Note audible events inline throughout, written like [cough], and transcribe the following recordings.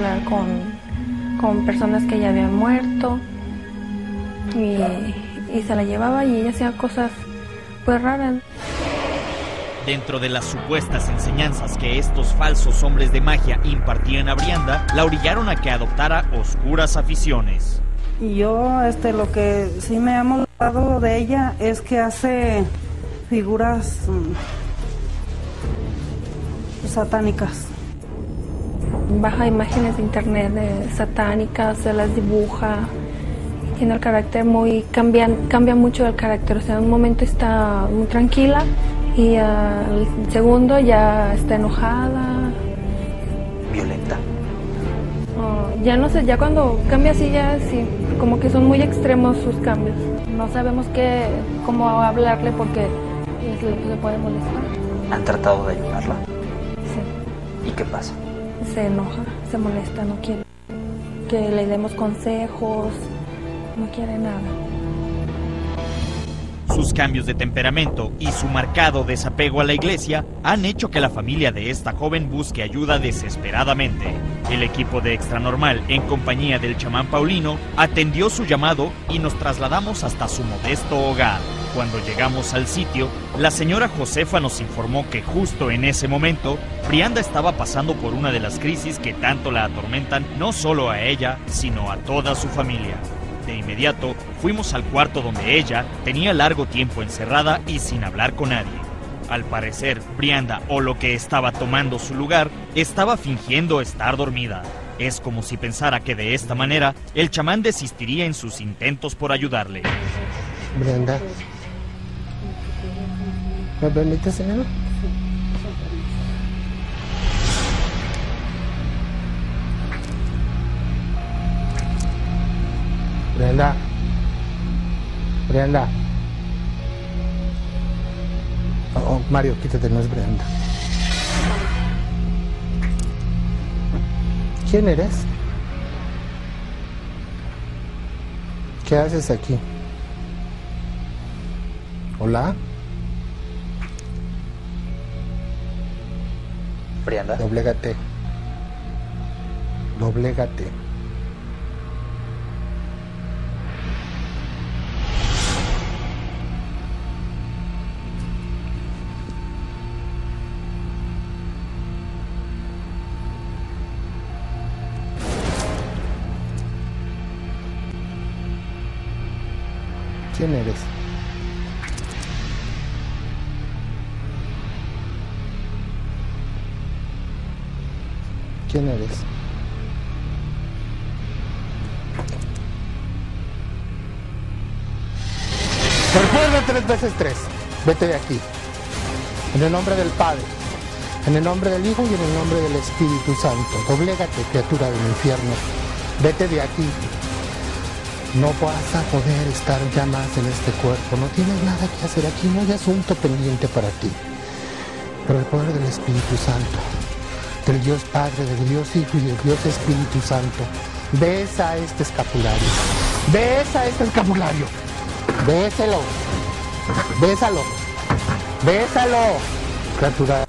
hablar con, con personas que ya habían muerto y, y se la llevaba y ella hacía cosas pues raras. Dentro de las supuestas enseñanzas que estos falsos hombres de magia impartían a Brianda, la orillaron a que adoptara oscuras aficiones. Y yo, este, lo que sí me ha molestado de ella es que hace figuras mm, satánicas. Baja imágenes de internet de satánicas, se las dibuja. Tiene el carácter muy, cambia, cambia mucho el carácter. O sea, en un momento está muy tranquila y al segundo ya está enojada. ¿Violenta? Oh, ya no sé, ya cuando cambia así ya sí, como que son muy extremos sus cambios. No sabemos qué, cómo hablarle porque se puede molestar. ¿Han tratado de ayudarla? Sí. ¿Y qué pasa? Se enoja, se molesta, no quiere que le demos consejos, no quiere nada. Sus cambios de temperamento y su marcado desapego a la iglesia han hecho que la familia de esta joven busque ayuda desesperadamente. El equipo de Extranormal, en compañía del chamán Paulino, atendió su llamado y nos trasladamos hasta su modesto hogar. Cuando llegamos al sitio, la señora Josefa nos informó que justo en ese momento, Brianda estaba pasando por una de las crisis que tanto la atormentan no solo a ella, sino a toda su familia. De inmediato fuimos al cuarto donde ella tenía largo tiempo encerrada y sin hablar con nadie. Al parecer, Brianda, o lo que estaba tomando su lugar, estaba fingiendo estar dormida. Es como si pensara que de esta manera el chamán desistiría en sus intentos por ayudarle. Brenda. ¿Me permite, señor? Brenda. Brenda. Oh, oh, Mario, quítate, no es Brenda. ¿Quién eres? ¿Qué haces aquí? ¿Hola? Doblégate. Doblégate. ¿Quién eres? ¿Quién eres? Recuerda tres veces tres. Vete de aquí. En el nombre del Padre, en el nombre del Hijo y en el nombre del Espíritu Santo. Doblégate, criatura del infierno. Vete de aquí. No vas a poder estar ya más en este cuerpo. No tienes nada que hacer aquí. No hay asunto pendiente para ti. Pero el poder del Espíritu Santo del Dios Padre, del Dios Hijo y del Dios Espíritu Santo. Besa este escapulario. Besa este escapulario. Béselo. Bésalo. Bésalo. Criatura.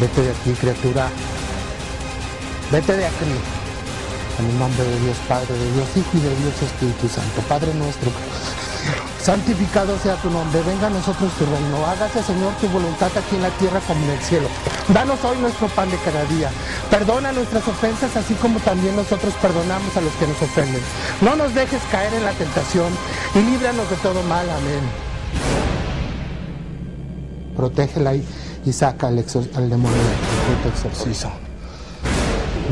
Vete de aquí, criatura. Vete de aquí. En el nombre de Dios Padre, de Dios Hijo y de Dios Espíritu Santo. Padre nuestro. Santificado sea tu nombre, venga a nosotros tu reino, hágase Señor tu voluntad aquí en la tierra como en el cielo. Danos hoy nuestro pan de cada día. Perdona nuestras ofensas así como también nosotros perdonamos a los que nos ofenden. No nos dejes caer en la tentación y líbranos de todo mal. Amén. Protégela y, y saca al, exor al demonio. Yo te exorcizo.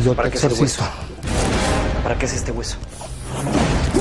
Yo te exorcizo. ¿Para qué es este hueso? ¡Que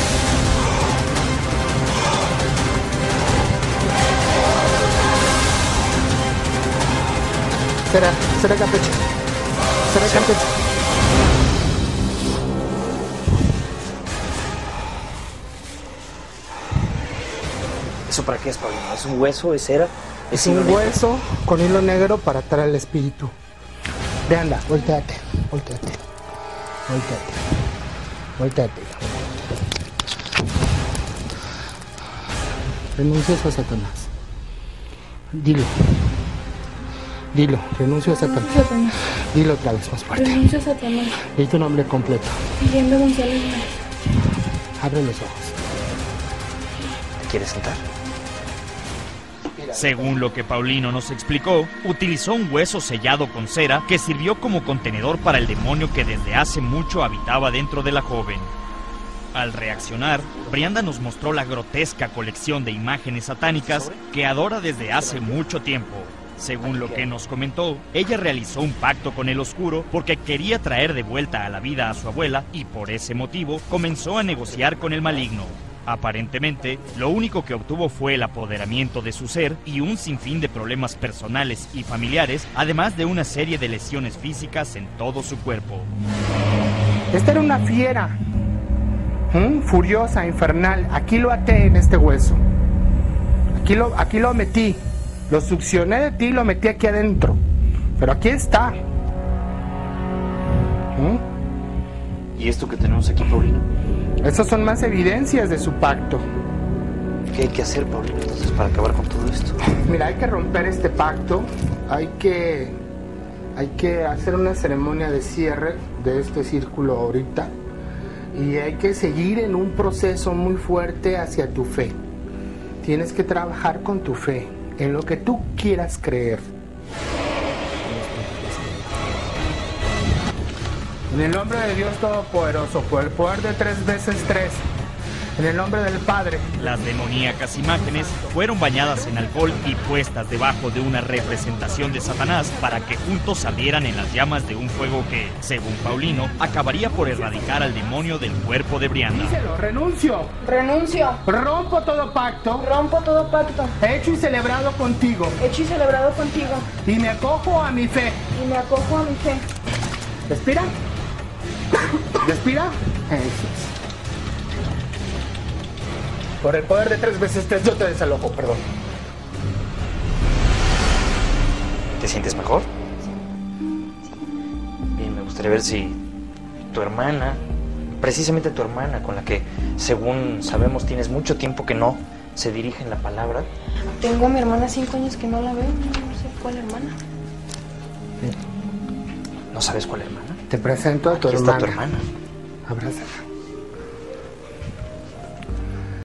Será, será Campeche. Será Campeche. ¿Eso para qué es, Paulino? ¿Es un hueso? ¿Es cera? Es un hueso con hilo negro para atraer al espíritu. Ve, anda, volteate, volteate, volteate, volteate. Renuncias a Satanás. Dilo. Dilo, renuncio a Satanás. Satanás. Dilo otra vez más fuerte. Renuncio a Satanás. Di tu nombre completo. Guillermo González. Abre los ojos. ¿Te quieres sentar? Según lo que Paulino nos explicó, utilizó un hueso sellado con cera que sirvió como contenedor para el demonio que desde hace mucho habitaba dentro de la joven. Al reaccionar, Brianda nos mostró la grotesca colección de imágenes satánicas que adora desde hace mucho tiempo. Según lo que nos comentó, ella realizó un pacto con el oscuro porque quería traer de vuelta a la vida a su abuela y por ese motivo comenzó a negociar con el maligno. Aparentemente, lo único que obtuvo fue el apoderamiento de su ser y un sinfín de problemas personales y familiares, además de una serie de lesiones físicas en todo su cuerpo. Esta era una fiera. Furiosa, infernal. Aquí lo até en este hueso. Aquí lo, aquí lo metí. Lo succioné de ti y lo metí aquí adentro. Pero aquí está. ¿Mm? ¿Y esto que tenemos aquí, Paulino? Esas son más evidencias de su pacto. ¿Qué hay que hacer, Paulino, entonces, para acabar con todo esto? [laughs] Mira, hay que romper este pacto. Hay que, hay que hacer una ceremonia de cierre de este círculo ahorita. Y hay que seguir en un proceso muy fuerte hacia tu fe. Tienes que trabajar con tu fe, en lo que tú quieras creer. En el nombre de Dios Todopoderoso, por el poder de tres veces tres, en el nombre del Padre, Las demoníacas imágenes fueron bañadas en alcohol y puestas debajo de una representación de Satanás para que juntos ardieran en las llamas de un fuego que, según Paulino, acabaría por erradicar al demonio del cuerpo de Brianda. díselo, renuncio, Renuncio. rompo todo pacto Rompo todo pacto. hecho y celebrado contigo Hecho y celebrado contigo. y me acojo a mi fe. Y me acojo a mi fe. ¿Respira? ¿Respira? Eso es. Por el poder de tres veces tres, yo te desalojo, perdón. ¿Te sientes mejor? Bien, me gustaría ver si tu hermana, precisamente tu hermana, con la que según sabemos tienes mucho tiempo que no se dirige en la palabra, Tengo a mi hermana cinco años que no la veo. No sé cuál hermana. ¿no sabes cuál hermana? Te presento a tu Aquí está hermana. tu hermana. Abrázala.